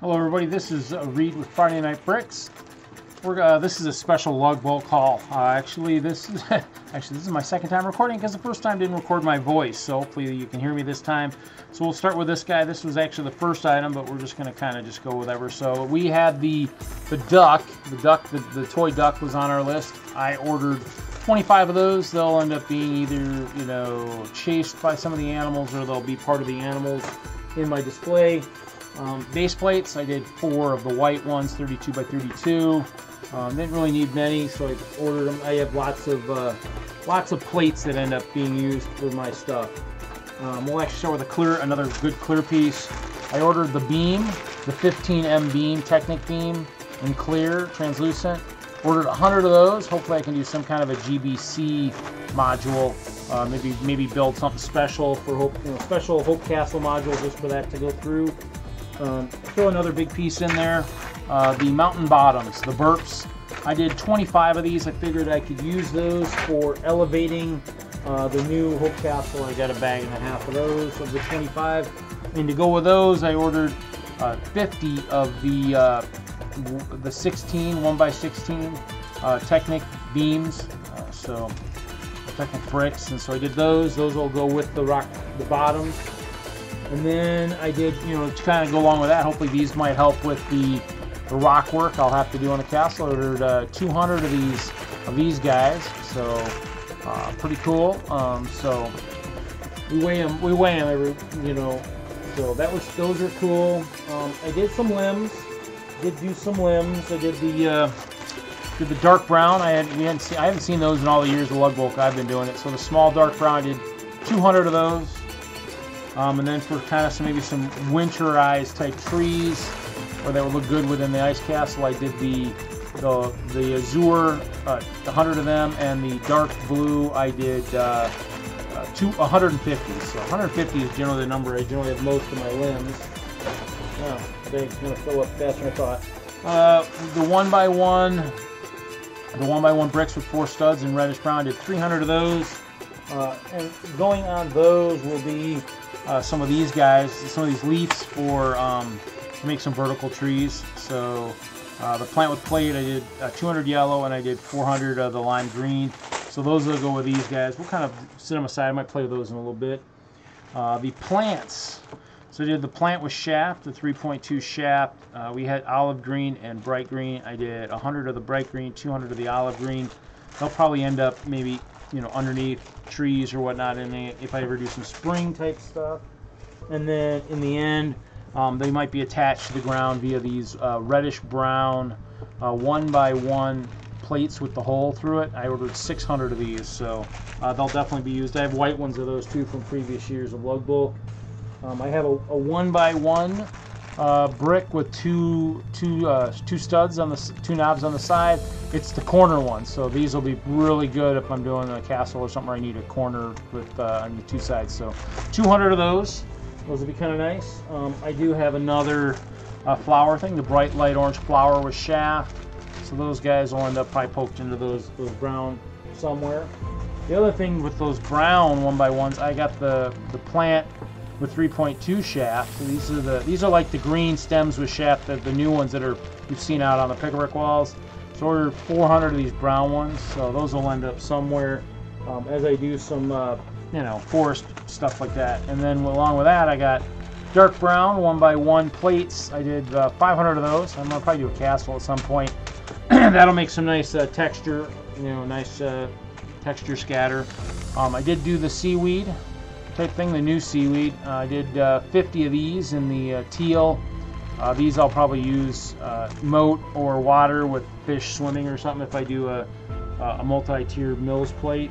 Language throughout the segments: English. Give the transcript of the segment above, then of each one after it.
Hello everybody, this is uh, Reed with Friday Night Bricks. We're, uh, this is a special lug bulk call. Uh, actually, this is actually this is my second time recording because the first time didn't record my voice, so hopefully you can hear me this time. So we'll start with this guy. This was actually the first item, but we're just going to kind of just go whatever. So we had the the duck, the duck, the, the toy duck was on our list. I ordered 25 of those. They'll end up being either you know chased by some of the animals or they'll be part of the animals in my display. Um, base plates, I did four of the white ones, 32 by 32. Um, didn't really need many, so I ordered them. I have lots of uh, lots of plates that end up being used for my stuff. Um, we'll actually start with a clear, another good clear piece. I ordered the beam, the 15M beam, Technic beam, in clear, translucent. Ordered 100 of those. Hopefully, I can do some kind of a GBC module. Uh, maybe maybe build something special for Hope, you know, special Hope Castle module just for that to go through. Um, throw another big piece in there. Uh, the mountain bottoms, the burps. I did 25 of these. I figured I could use those for elevating uh, the new Hope Castle. I got a bag and a half of those of the 25. And to go with those, I ordered uh, 50 of the uh, the 16 1 by 16 uh, Technic beams. Uh, so Technic bricks, and so I did those. Those will go with the rock, the bottoms. And then I did, you know, to kind of go along with that, hopefully these might help with the, the rock work I'll have to do on the castle. I ordered uh, 200 of these of these guys, so uh, pretty cool. Um, so we weigh them, we weigh them every, you know. So that was those are cool. Um, I did some limbs, did do some limbs. I did the uh, did the dark brown. I had we hadn't seen, I haven't seen those in all the years of lug bulk I've been doing it. So the small dark brown, I did 200 of those. Um, and then for kind of some maybe some winterized type trees, or that would look good within the ice castle, I did the the the azure, uh, 100 of them, and the dark blue. I did uh, uh, two 150. So 150 is generally the number I generally have most of my limbs. Oh, thing's gonna fill up faster than I thought. Uh, the one by one, the one by one bricks with four studs in reddish brown. I did 300 of those. Uh, and going on those will be uh, some of these guys, some of these leaves for um, to make some vertical trees. So uh, the plant with plate, I did uh, 200 yellow and I did 400 of the lime green. So those will go with these guys. We'll kind of set them aside. I might play with those in a little bit. Uh, the plants. So I did the plant with shaft, the 3.2 shaft. Uh, we had olive green and bright green. I did 100 of the bright green, 200 of the olive green. They'll probably end up maybe you know underneath trees or whatnot and if I ever do some spring type stuff. And then in the end um, they might be attached to the ground via these uh, reddish brown uh, one by one plates with the hole through it. I ordered 600 of these so uh, they'll definitely be used. I have white ones of those too from previous years of lug bulk um, I have a, a one by one uh, brick with two two uh, two studs on the two knobs on the side. It's the corner one, so these will be really good if I'm doing a castle or something where I need a corner with uh, on the two sides. So 200 of those. Those will be kind of nice. Um, I do have another uh, flower thing, the bright light orange flower with shaft. So those guys will end up probably poked into those those brown somewhere. The other thing with those brown one by ones, I got the the plant with 3.2 shaft. These are the these are like the green stems with shaft, the, the new ones that are you've seen out on the Pick a Brick walls. So ordered 400 of these brown ones. So those will end up somewhere um, as I do some uh, you know forest stuff like that. And then along with that, I got dark brown one by one plates. I did uh, 500 of those. I'm gonna probably do a castle at some point. That'll make some nice uh, texture, you know, nice uh, texture scatter. Um, I did do the seaweed type thing, the new seaweed. Uh, I did uh, 50 of these in the uh, teal. Uh, these I'll probably use uh, moat or water with fish swimming or something if I do a, a multi-tier MILS plate.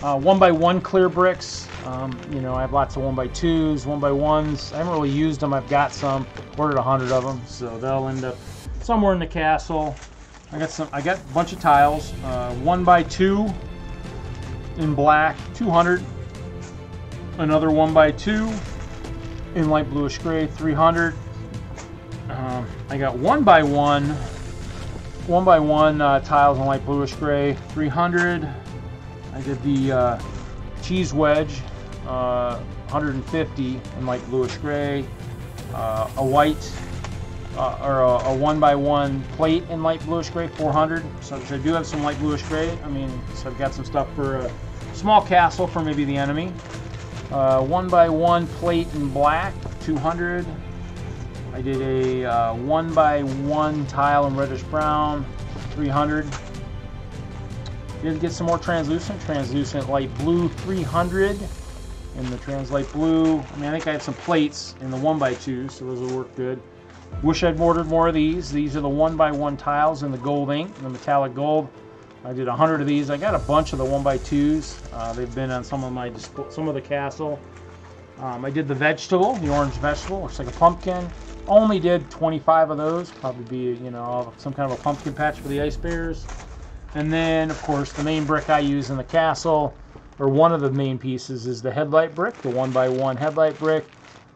One by one clear bricks. Um, you know, I have lots of one by twos, one by ones. I haven't really used them. I've got some. Ordered a hundred of them, so they'll end up somewhere in the castle. I got some. I got a bunch of tiles. one by two in black, 200 another one by two. In light bluish gray 300 um, I got one by one. One by one uh, tiles in light bluish gray 300 I did the uh, cheese wedge uh, 150 in light bluish gray. Uh, a white uh, or a, a, one by one plate in light bluish gray 400 so I do have some light bluish gray? I mean so I've got some stuff for a small castle for maybe the enemy uh, one by one plate in black 200 I did a uh, one by one tile in reddish brown 300 did get some more translucent translucent light blue 300 in the translite blue I mean I think I had some plates in the one by two so those will work good Wish I'd ordered more of these. These are the one by one tiles in the gold ink, the metallic gold. I did a hundred of these. I got a bunch of the one by twos. Uh, they've been on some of my some of the castle. Um, I did the vegetable, the orange vegetable, looks like a pumpkin. Only did 25 of those. Probably be you know some kind of a pumpkin patch for the ice bears. And then of course the main brick I use in the castle, or one of the main pieces, is the headlight brick, the one by one headlight brick.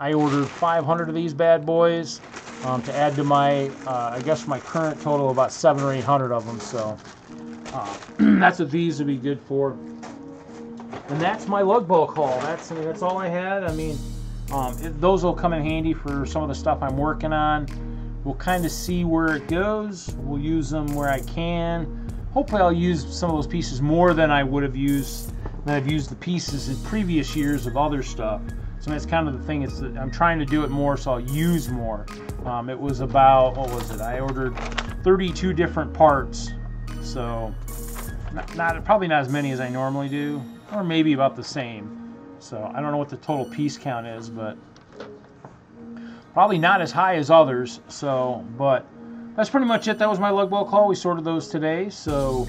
I ordered 500 of these bad boys um, to add to my, uh, I guess my current total about seven or 800 of them. So that's what these would be good for. And that's my lug bulk haul. That's that's all I had. I mean, um, it, those will come in handy for some of the stuff I'm working on. We'll kind of see where it goes. We'll use them where I can. Hopefully, I'll use some of those pieces more than I would have used than I've used the pieces in previous years of other stuff. So that's kind of the thing. Is I'm trying to do it more, so I'll use more. Um, it was about what was it? I ordered 32 different parts, so not, not probably not as many as I normally do, or maybe about the same. So I don't know what the total piece count is, but probably not as high as others. So, but that's pretty much it. That was my lug bulk haul. We sorted those today, so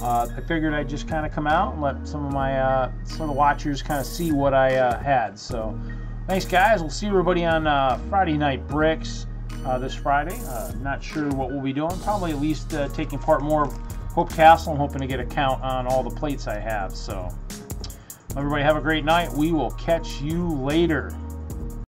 uh, I figured I'd just kind of come out and let some of my uh, some of the watchers kind of see what I uh, had. So thanks, guys. We'll see everybody on uh, Friday Night Bricks uh, this Friday. Uh, not sure what we'll be doing. Probably at least taking part more Hope Castle. I'm hoping to get a count on all the plates I have. So everybody have a great night. We will catch you later.